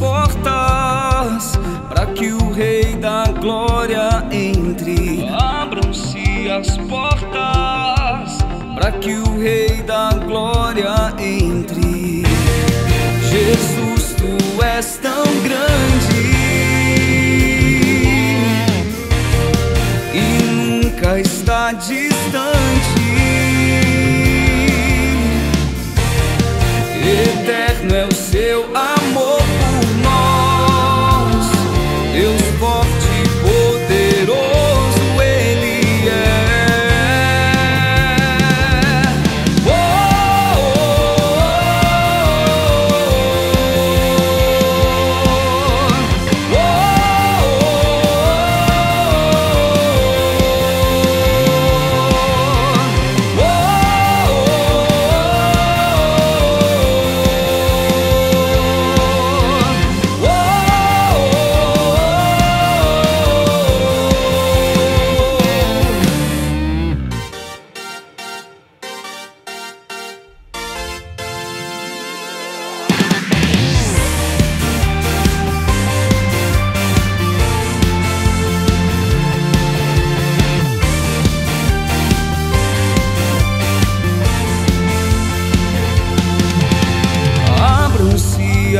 portas para que o Rei da Glória entre. Abram-se as portas para que o Rei da Glória entre. Jesus, tu és tão grande. e nunca Está distante, eterno é o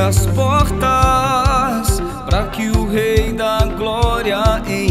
as portas para que o Rei da Glória em